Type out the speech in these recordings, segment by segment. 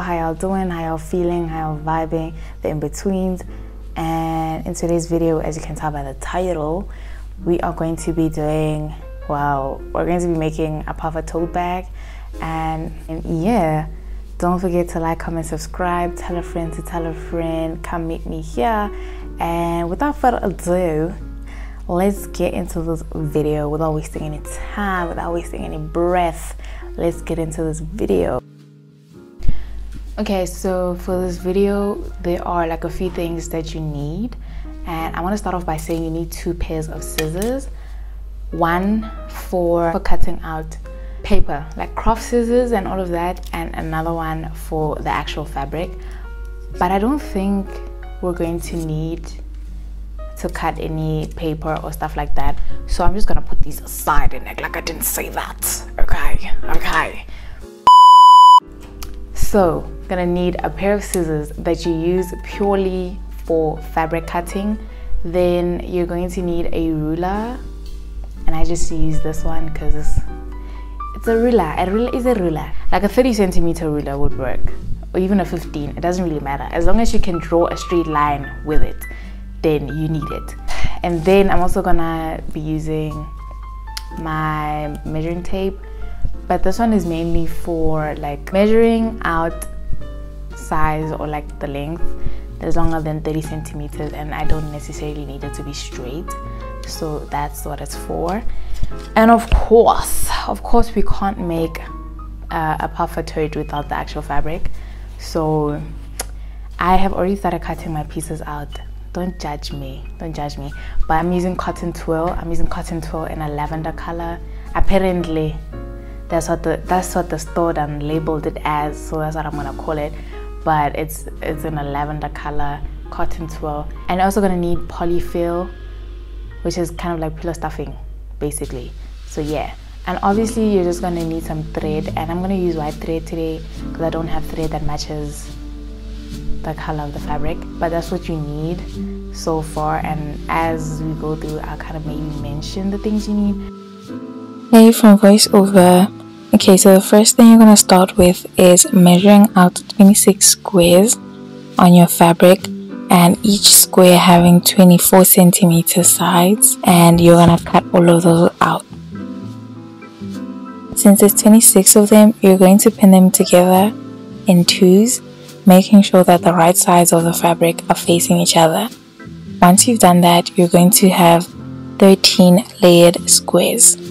How y'all doing? How y'all feeling? How y'all vibing? The in-betweens. And in today's video, as you can tell by the title, we are going to be doing, well, we're going to be making a puffer tote bag. And, and yeah, don't forget to like, comment, subscribe, tell a friend to tell a friend, come meet me here. And without further ado, let's get into this video without wasting any time, without wasting any breath. Let's get into this video. Okay, so for this video, there are like a few things that you need. And I want to start off by saying you need two pairs of scissors. One for, for cutting out paper, like craft scissors and all of that, and another one for the actual fabric. But I don't think we're going to need to cut any paper or stuff like that so i'm just gonna put these aside and act like i didn't say that okay okay so gonna need a pair of scissors that you use purely for fabric cutting. Then you're going to need a ruler and i just use this one because it's it's a ruler. A ruler is a ruler. Like a 30 centimeter ruler would work or even a 15 it doesn't really matter. As long as you can draw a straight line with it then you need it. And then i'm also gonna be using my measuring tape but this one is mainly for like measuring out size or like the length. That's longer than 30 centimeters and i don't necessarily need it to be straight. So that's what it's for. And of course of course we can't make uh, a puffer tote without the actual fabric. So i have already started cutting my pieces out. Don't judge me. Don't judge me. But i'm using cotton twill. I'm using cotton twill in a lavender color. Apparently that's what the that's what the store done labeled it as so that's what i'm gonna call it. But it's it's in a lavender color cotton twill. And also gonna need polyfill which is kind of like pillow stuffing basically. So yeah. And obviously you're just gonna need some thread. And i'm gonna use white thread today because i don't have thread that matches the color of the fabric. But that's what you need so far. And as we go through I'll kind of maybe mention the things you need. Hey from voiceover okay so the first thing you're going to start with is measuring out 26 squares on your fabric and each square having 24 centimeter sides and you're going to cut all of those out since there's 26 of them you're going to pin them together in twos making sure that the right sides of the fabric are facing each other. Once you've done that, you're going to have 13 layered squares.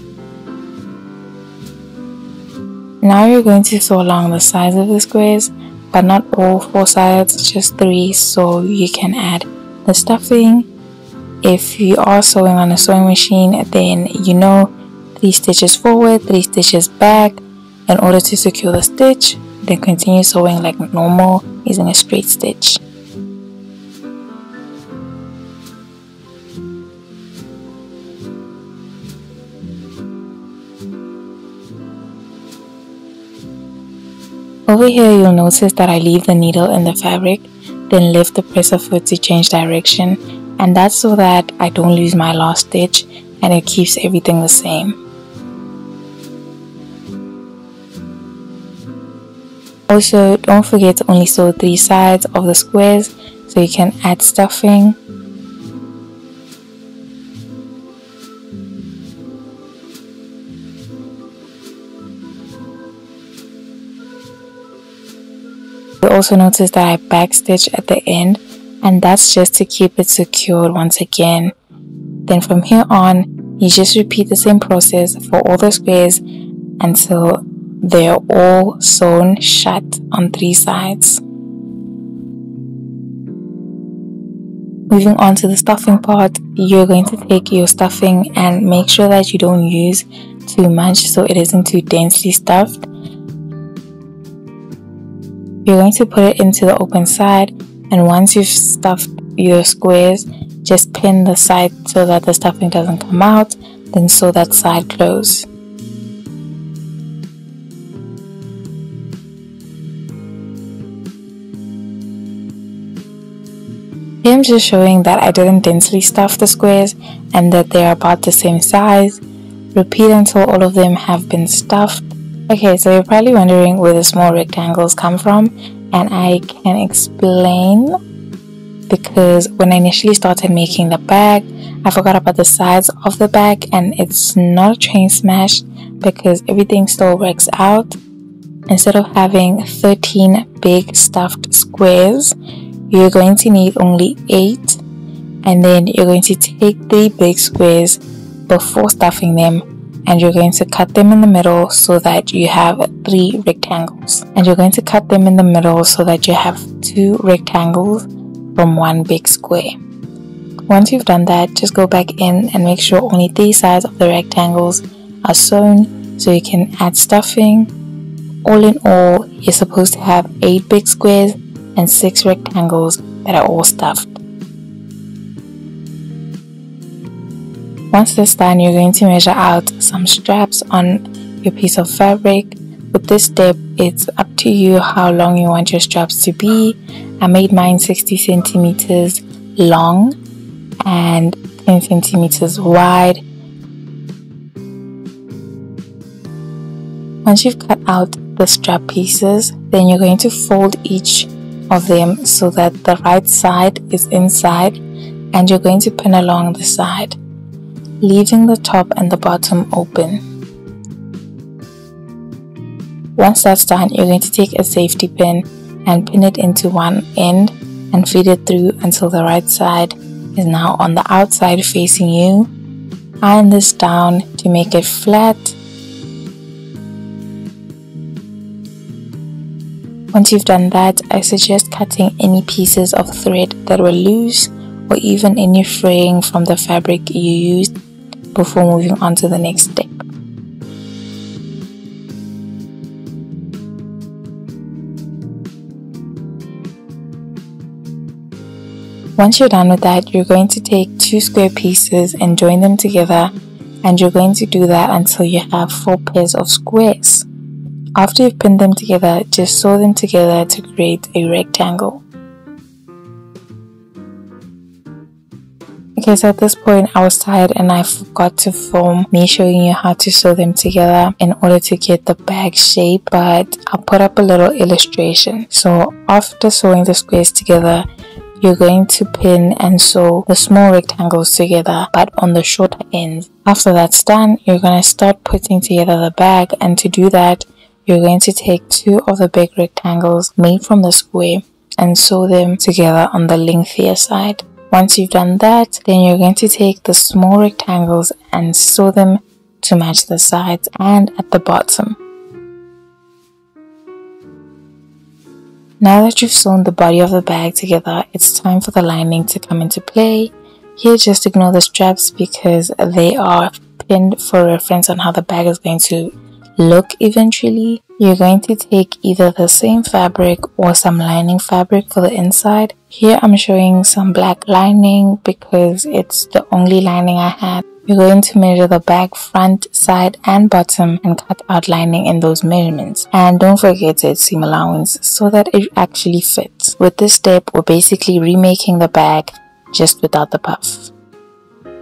Now you're going to sew along the sides of the squares, but not all four sides, just three, so you can add the stuffing. If you are sewing on a sewing machine, then you know three stitches forward, three stitches back in order to secure the stitch then continue sewing like normal using a straight stitch. Over here you'll notice that I leave the needle in the fabric, then lift the presser foot to change direction and that's so that I don't lose my last stitch and it keeps everything the same. Also, don't forget to only sew three sides of the squares so you can add stuffing. Also notice that I backstitch at the end and that's just to keep it secured once again. Then from here on, you just repeat the same process for all the squares until they're all sewn shut on three sides. Moving on to the stuffing part, you're going to take your stuffing and make sure that you don't use too much so it isn't too densely stuffed. You're going to put it into the open side and once you've stuffed your squares, just pin the side so that the stuffing doesn't come out, then sew that side close. Here I'm just showing that I didn't densely stuff the squares and that they are about the same size. Repeat until all of them have been stuffed Okay, so you're probably wondering where the small rectangles come from, and I can explain because when I initially started making the bag, I forgot about the sides of the bag, and it's not a train smash because everything still works out. Instead of having 13 big stuffed squares, you're going to need only 8 and then you're going to take 3 big squares before stuffing them and you're going to cut them in the middle so that you have three rectangles. And you're going to cut them in the middle so that you have two rectangles from one big square. Once you've done that just go back in and make sure only three sides of the rectangles are sewn so you can add stuffing. All in all you're supposed to have eight big squares and six rectangles that are all stuffed Once this done, you're going to measure out some straps on your piece of fabric. With this step, it's up to you how long you want your straps to be. I made mine 60 centimeters long and 10 centimeters wide. Once you've cut out the strap pieces, then you're going to fold each of them so that the right side is inside and you're going to pin along the side leaving the top and the bottom open. Once that's done, you're going to take a safety pin and pin it into one end and feed it through until the right side is now on the outside facing you. Iron this down to make it flat. Once you've done that, I suggest cutting any pieces of thread that were loose or even any fraying from the fabric you used before moving on to the next step. Once you're done with that, you're going to take two square pieces and join them together and you're going to do that until you have four pairs of squares. After you've pinned them together, just sew them together to create a rectangle. Okay, so at this point I was tired and I forgot to film me showing you how to sew them together in order to get the bag shape, but I'll put up a little illustration. So after sewing the squares together, you're going to pin and sew the small rectangles together but on the shorter ends. After that's done, you're going to start putting together the bag and to do that, you're going to take two of the big rectangles made from the square and sew them together on the lengthier side. Once you've done that, then you're going to take the small rectangles and sew them to match the sides and at the bottom. Now that you've sewn the body of the bag together, it's time for the lining to come into play. Here just ignore the straps because they are pinned for reference on how the bag is going to look eventually. You're going to take either the same fabric or some lining fabric for the inside. Here I'm showing some black lining because it's the only lining I had. You're going to measure the back, front, side and bottom and cut out lining in those measurements. And don't forget to add seam allowance so that it actually fits. With this step, we're basically remaking the bag just without the puff.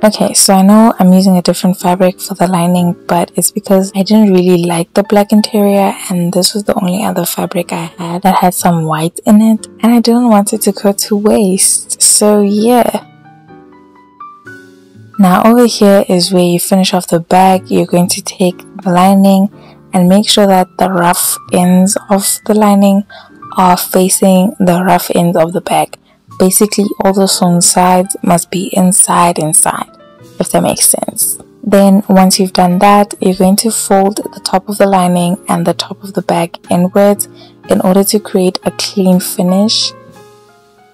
Okay, so I know I'm using a different fabric for the lining, but it's because I didn't really like the black interior and this was the only other fabric I had that had some white in it and I didn't want it to go to waste. So yeah. Now over here is where you finish off the bag. You're going to take the lining and make sure that the rough ends of the lining are facing the rough ends of the bag basically all the sewn sides must be inside inside if that makes sense. Then once you've done that you're going to fold the top of the lining and the top of the bag inwards. In order to create a clean finish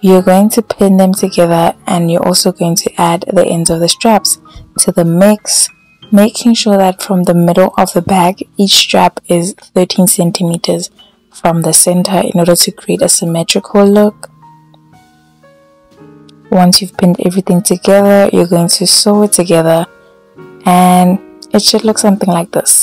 you're going to pin them together and you're also going to add the ends of the straps to the mix making sure that from the middle of the bag each strap is 13 centimeters from the center in order to create a symmetrical look once you've pinned everything together you're going to sew it together. And it should look something like this